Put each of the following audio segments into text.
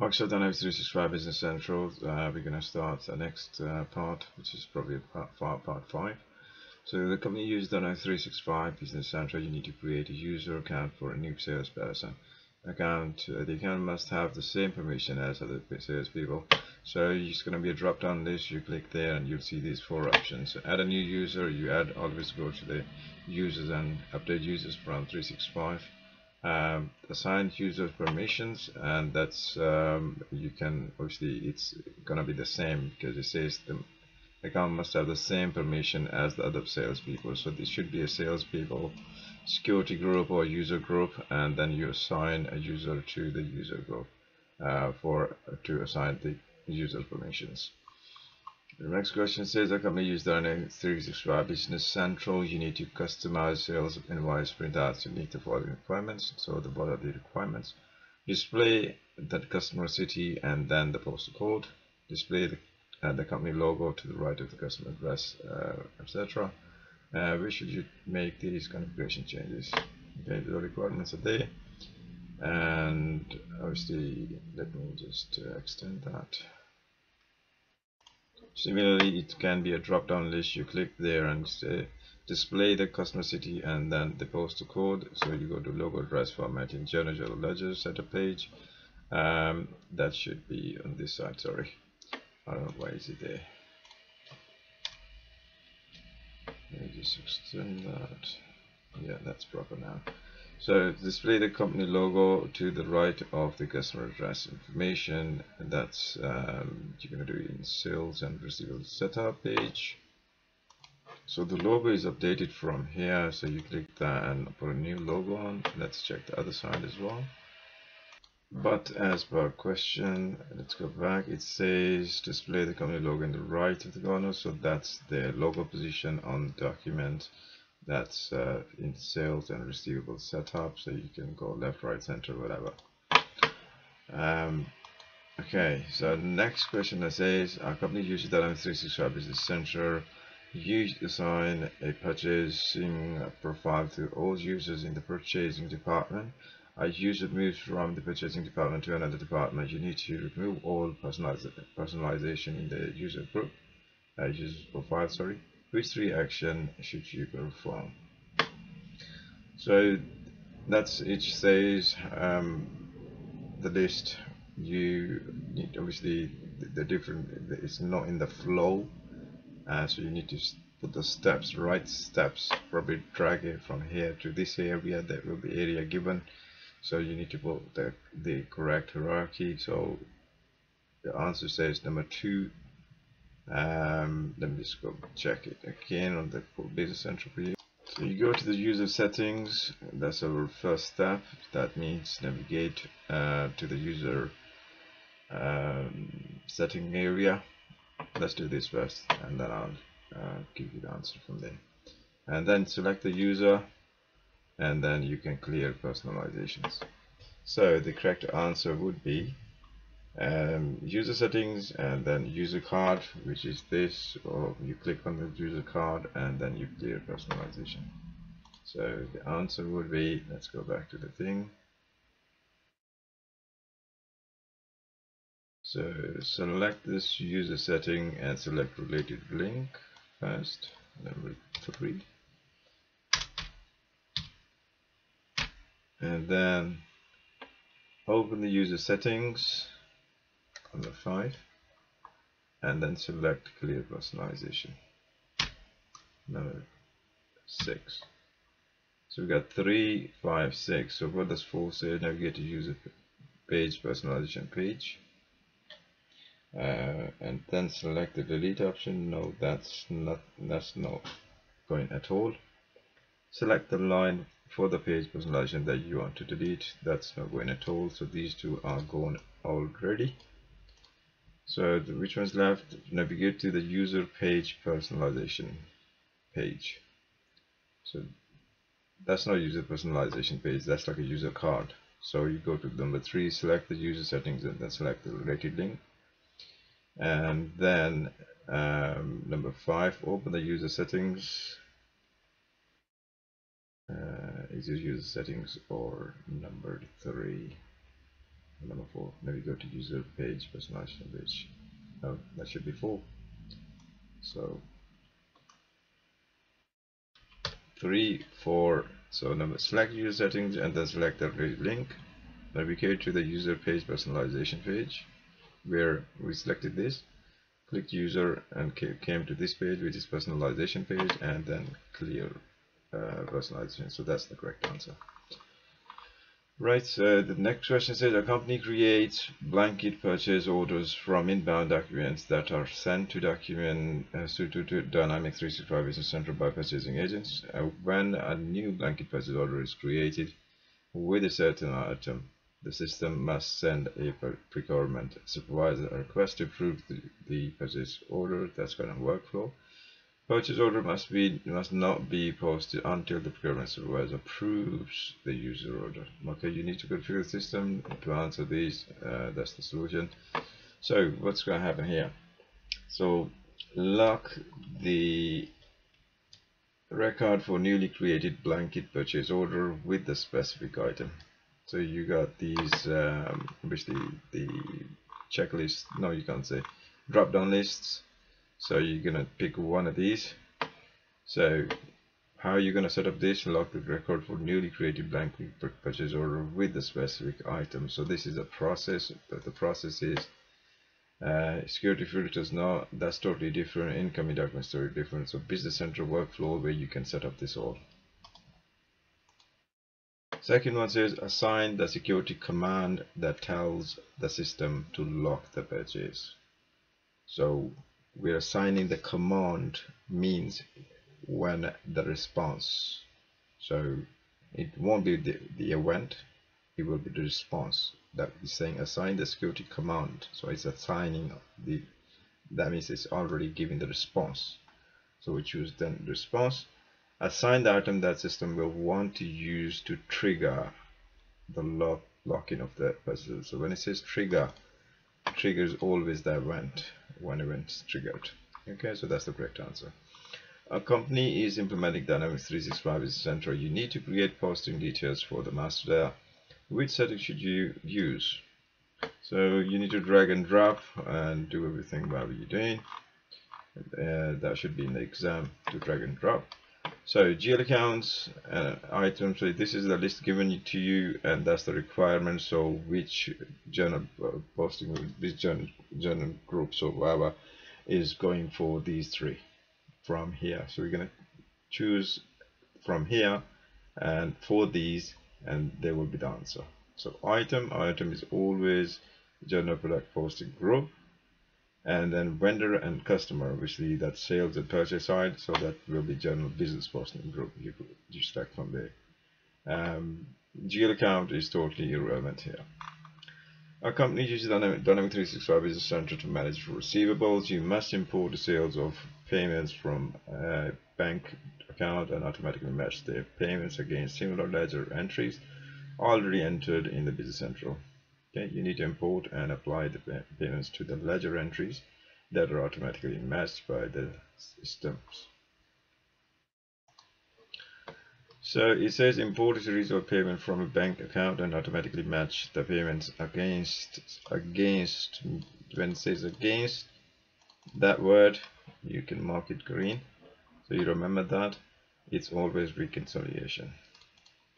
Microsoft Dynamics 365 Business Central. Uh, we're going to start the next uh, part, which is probably part, part 5. So the company uses Dynamics 365 Business Central. You need to create a user account for a new salesperson. Account uh, the account must have the same permission as other salespeople. So it's going to be a drop-down list. You click there, and you'll see these four options. So add a new user. You add always go to the users and update users from 365 um, assign users permissions and that's um, you can obviously it's gonna be the same because it says the account must have the same permission as the other salespeople. So this should be a salespeople security group or user group and then you assign a user to the user group uh, for to assign the user permissions the next question says a company use Dynamics 365 Business Central. You need to customize sales invoice printouts to meet the following requirements. So the what are the requirements? Display the customer city and then the postal code. Display the, uh, the company logo to the right of the customer address, uh, etc. Uh, where should you make these configuration changes? Okay, the requirements are there. And obviously, let me just uh, extend that. Similarly, it can be a drop-down list. You click there and say, display the customer city and then the postal code. So you go to local address format in general ledger setup page. Um, that should be on this side. Sorry, I don't know why is it there. Let me just extend that. Yeah, that's proper now. So display the company logo to the right of the customer address information. And that's um, you're going to do in sales and receivable setup page. So the logo is updated from here. So you click that and put a new logo on. Let's check the other side as well. But as per question, let's go back. It says display the company logo in the right of the corner. So that's the logo position on the document that's uh, in sales and receivable setup so you can go left right center whatever. Um, okay so next question that says our company uses Dynamics 365 Business Central you assign a purchasing profile to all users in the purchasing department. A user moves from the purchasing department to another department. You need to remove all personalization in the user group uh, user profile sorry which reaction should you perform so that's it says um, the list. You need obviously the, different it's not in the flow uh, so you need to put the steps right steps. Probably drag it from here to this area that will be area given. So you need to put the, the correct hierarchy. So the answer says number two um, let me just go check it again on the business central view so you go to the user settings. That's our first step. That means navigate uh, to the user um, setting area. Let's do this first and then I'll uh, give you the answer from there. And then select the user and then you can clear personalizations. So the correct answer would be um, user settings and then user card which is this or you click on the user card and then you clear personalization. So the answer would be let's go back to the thing. So select this user setting and select related link first. Number three. And then open the user settings number 5 and then select clear personalization. Number 6 so we've got 3 5 6 so what does 4 say? Navigate to user page personalization page. Uh, and then select the delete option. No that's not that's not going at all. Select the line for the page personalization that you want to delete. That's not going at all. So these two are gone already so which one's left? Navigate to the user page personalization page. So that's not user personalization page, that's like a user card. So you go to number three, select the user settings and then select the related link. And then um, number five, open the user settings. Uh, is it user settings or number three? Number four maybe go to user page personalization page no that should be four. So three four. So number select user settings and then select the link. Navigate to the user page personalization page where we selected this click user and came to this page which is personalization page and then clear uh, personalization. So that's the correct answer Right, so the next question says a company creates blanket purchase orders from inbound documents that are sent to document uh, to, to Dynamics 365 Business Central by purchasing agents. Uh, when a new blanket purchase order is created with a certain item, the system must send a procurement supervisor a request to approve the, the purchase order. That's of workflow. Purchase order must be must not be posted until the procurement supervisor approves the user order. Okay, you need to configure the system to answer these. Uh, that's the solution. So what's going to happen here? So lock the record for newly created blanket purchase order with the specific item. So you got these um, obviously the checklist. No, you can't say drop down lists so you're gonna pick one of these. So how are you gonna set up this lock the record for newly created blank purchase order with the specific item? So this is a process but the process is uh, security filters now that's totally different incoming documents totally different. So business central workflow where you can set up this all. Second one says assign the security command that tells the system to lock the purchase. So we're assigning the command means when the response. So it won't be the, the event it will be the response that is saying assign the security command. So it's assigning the that means it's already giving the response. So we choose then response. Assign the item that system will want to use to trigger the lock locking of the puzzle so when it says trigger triggers always the event when event is triggered. Okay. So that's the correct answer. A company is implementing Dynamics 365 Business Central. You need to create posting details for the master data which setting should you use? So you need to drag and drop and do everything while you're doing. Uh, that should be in the exam to drag and drop so GL accounts uh, items so this is the list given to you and that's the requirement so which journal uh, posting this journal, journal group so whatever is going for these three from here. So we're going to choose from here and for these and they will be the answer. So item item is always general product posting group and then vendor and customer obviously that's sales and purchase side so that will be general business posting group you could select from there um, GL account is totally irrelevant here our company uses Dynamic, Dynamic 365 Business Central to manage receivables. You must import the sales of payments from a bank account and automatically match their payments against similar ledger entries already entered in the Business Central. Okay, you need to import and apply the payments to the ledger entries that are automatically matched by the systems. So it says import a series of payment from a bank account and automatically match the payments against against when it says against that word you can mark it green. So you remember that? It's always reconciliation.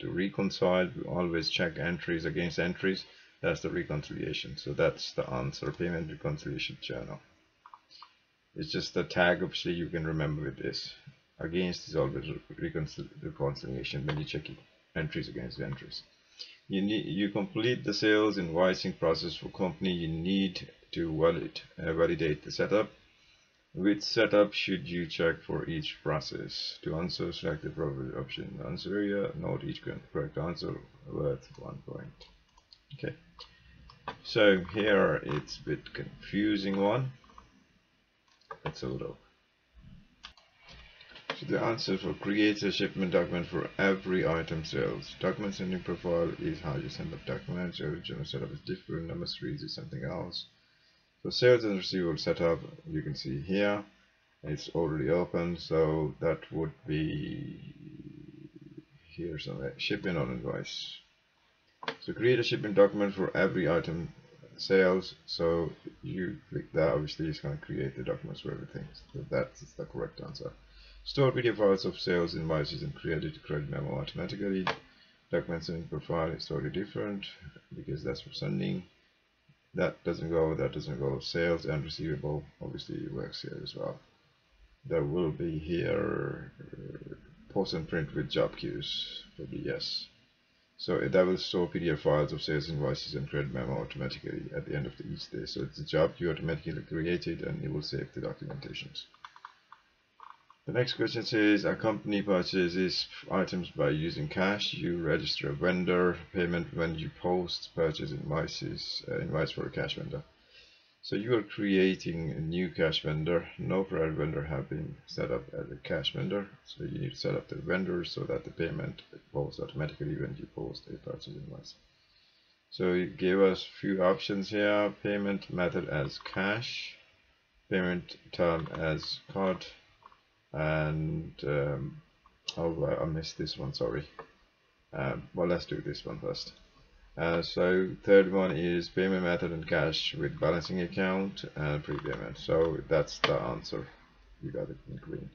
To reconcile we always check entries against entries that's the reconciliation. So that's the answer, payment reconciliation journal. It's just the tag, obviously, you can remember with this. Against is always reconciliation when you check entries against entries. You need you complete the sales invoicing process for company. You need to validate, uh, validate the setup. Which setup should you check for each process? To answer, select the appropriate option. Answer area, note each correct answer worth one point. Okay. So here it's a bit confusing one. Let's a look. So the answer for create a shipment document for every item sales. Document sending profile is how you send up documents. Your original setup is different. Number three is something else. So sales and receivable setup, you can see here. It's already open, so that would be here's a shipping on invoice. So create a shipping document for every item sales. So you click that, obviously it's going to create the documents for everything. So that's the correct answer. Store PDF files of sales invoices and create credit memo automatically. Document sending profile is totally different because that's for sending. That doesn't go, that doesn't go. Sales and receivable obviously works here as well. There will be here uh, post and print with job queues, probably yes. So that will store PDF files of sales invoices and credit memo automatically at the end of the each day. So it's a job queue automatically created and it will save the documentations. The next question says a company purchases items by using cash. You register a vendor payment when you post purchase invoices, uh, invoice for a cash vendor. So you are creating a new cash vendor. No prior vendor have been set up as a cash vendor. So you need to set up the vendor so that the payment posts automatically when you post a purchase invoice. So it gave us a few options here. Payment method as cash, payment term as card, and um, oh I missed this one sorry um, well let's do this one first uh, so third one is payment method and cash with balancing account and prepayment. So that's the answer. You got it in green.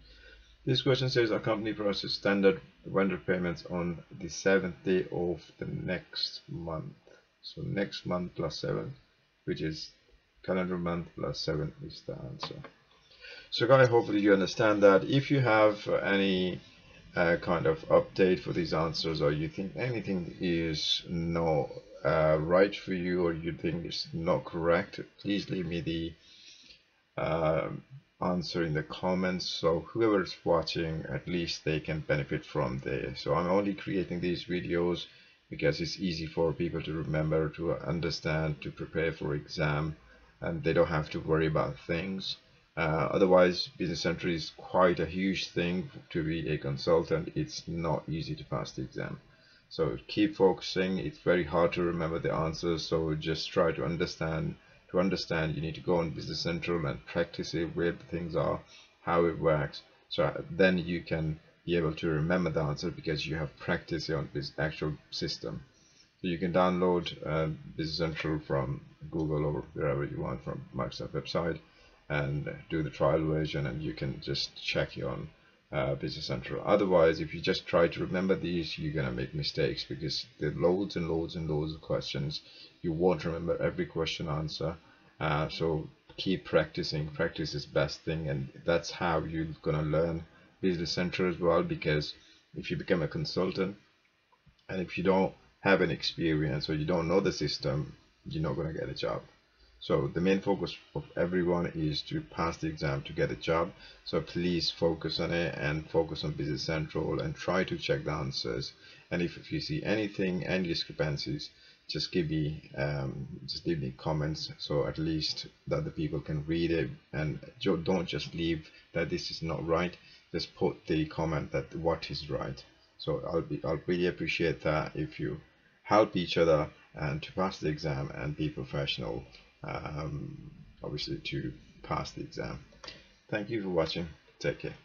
This question says a company process standard vendor payments on the seventh day of the next month. So next month plus seven which is calendar month plus seven is the answer. So guys, hopefully you understand that. If you have any uh, kind of update for these answers or you think anything is not uh, right for you or you think it's not correct, please leave me the uh, answer in the comments so whoever is watching at least they can benefit from this. So I'm only creating these videos because it's easy for people to remember, to understand, to prepare for exam and they don't have to worry about things. Uh, otherwise, Business Central is quite a huge thing to be a consultant. It's not easy to pass the exam. So keep focusing. It's very hard to remember the answers. So just try to understand. To understand, you need to go on Business Central and practice it, where the things are, how it works. So then you can be able to remember the answer because you have practiced on this actual system. So you can download uh, Business Central from Google or wherever you want from Microsoft website and do the trial version and you can just check your own uh, Business Central. Otherwise, if you just try to remember these, you're gonna make mistakes because there are loads and loads and loads of questions. You won't remember every question answer. Uh, so keep practicing. Practice is best thing, and that's how you're gonna learn Business Central as well. Because if you become a consultant, and if you don't have an experience or you don't know the system, you're not gonna get a job. So the main focus of everyone is to pass the exam to get a job. So please focus on it and focus on Business Central and try to check the answers. And if, if you see anything, any discrepancies, just give me um, just leave me comments so at least that the people can read it and don't just leave that this is not right. Just put the comment that what is right. So I'll be I'll really appreciate that if you help each other and to pass the exam and be professional um, obviously to pass the exam. Thank you for watching. Take care.